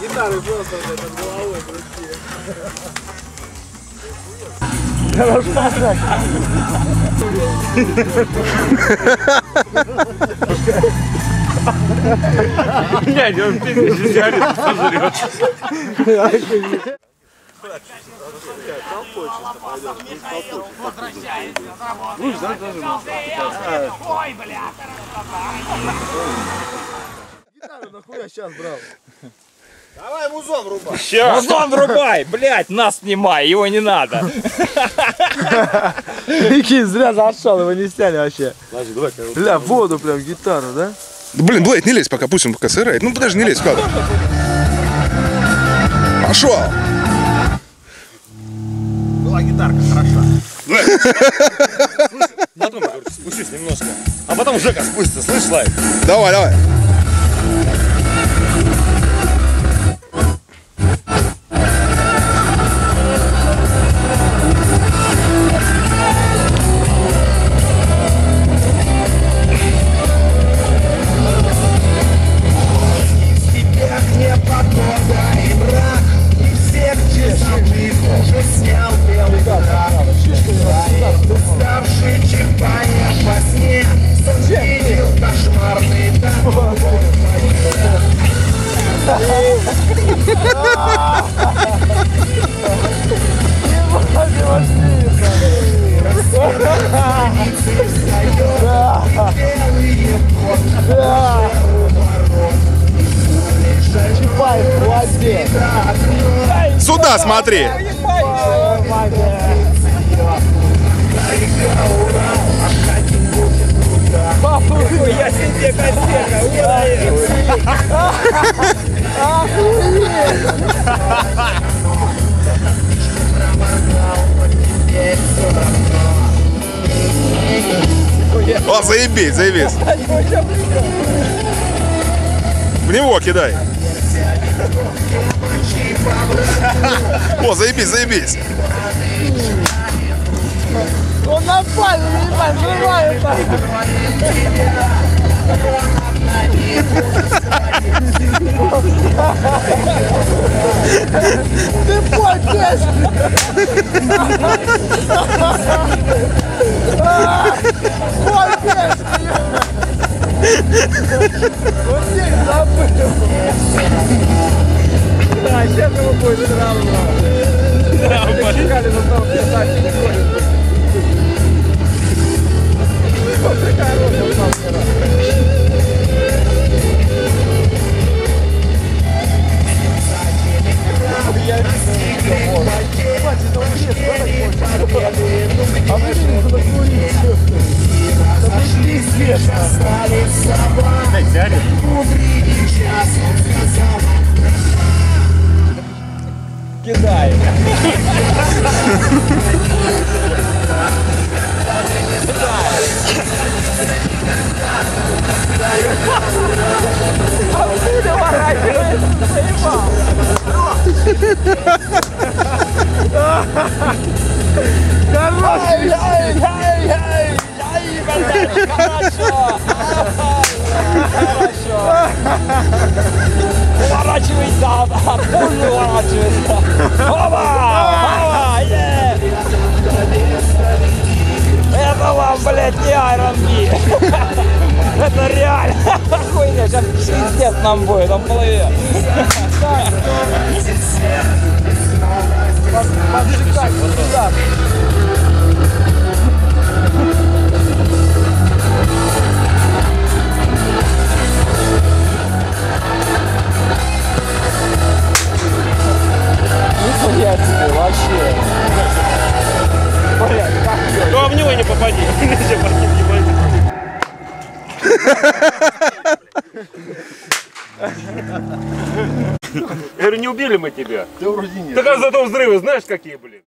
гитары просто блядь, над головой крути. Блядь, он пиздец сигарету сожрет. Гитару нахуя сейчас брал? Давай музон рубай. Сейчас. Музон врубай, блядь, нас снимай, его не надо. Прикинь, зря зашел, его не сняли вообще. Бля, воду прям, гитару, да? Блин, Блейд, не лезь пока, пусть он пока сырает. Ну подожди, не лезь кадр. Пошел! Была гитарка, хороша. Потом, спустись немножко. А потом Жека спустится, слышь, Слайд? Давай, давай. Сюда смотри. Я себе косека, О, заебись, заебись. В него кидай. О, заебись, заебись. Он на палец, не взрывает. Ты потешь! Потешь! Он всех забыл! Да, сейчас его будет травма. Травма. Чекали на том Кидай. Ай, ай, ай, ай! Хорошо. Хорошо. Пуль поворачивайся. Опа! Опа! Это вам, блядь, не R&B. Это реально. Хуйня, сейчас пиздец нам будет, он плывет. Поджигать, сюда! Я говорю, не убили мы тебя. Да вроде нет. Так а зато взрывы знаешь какие, блин?